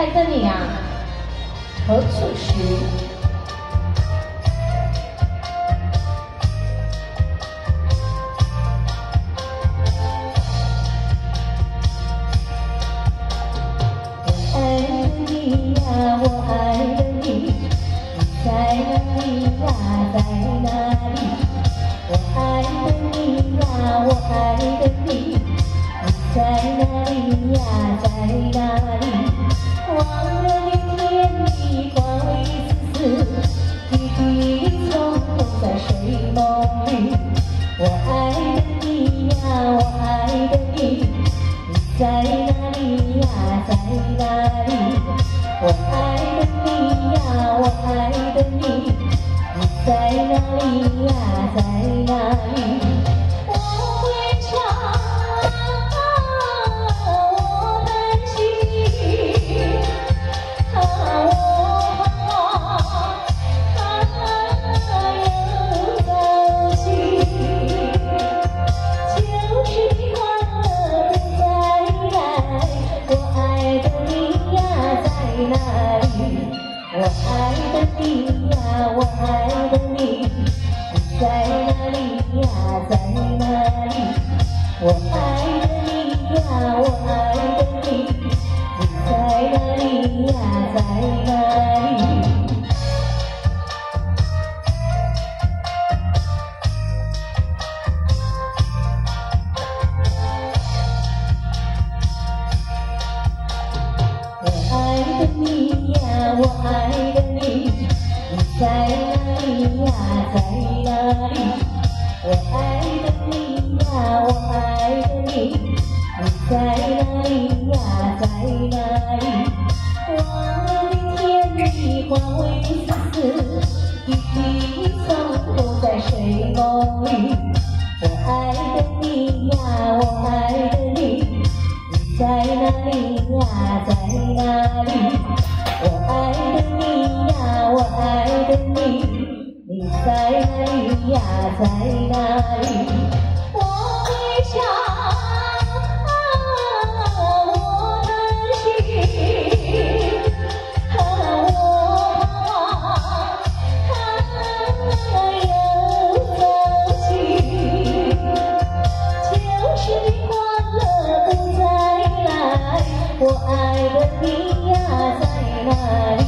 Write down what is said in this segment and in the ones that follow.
在这里啊何处寻我爱你呀我爱你你在哪里？呀在哪里我爱的你呀我爱的你。在哪里呀？在哪里？我爱的你呀，我爱的你。你在哪里呀？在哪里？wahai dunia wahai dunia Zai mari ya Zai mari wahai dunia wahai 在哪里呀在哪里我爱的你呀我爱的你你在哪里呀在哪里我的天地化为丝丝一缕缕残红在睡梦里我爱的你呀我爱的你你在哪里呀在哪里？你呀，在哪里？我的家啊，我的心啊，我啊又走起。旧时的欢乐不再来，我爱的你呀，在哪里？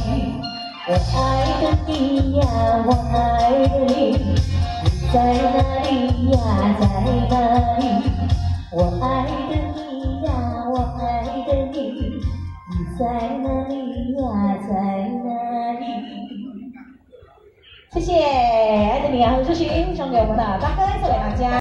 我爱的你呀，我爱的你。在哪里呀，在哪里？我爱的你呀，我爱的你，你在哪里呀，在哪里？谢谢，爱的你啊，何淑琴送给我们的八哥，送给大家。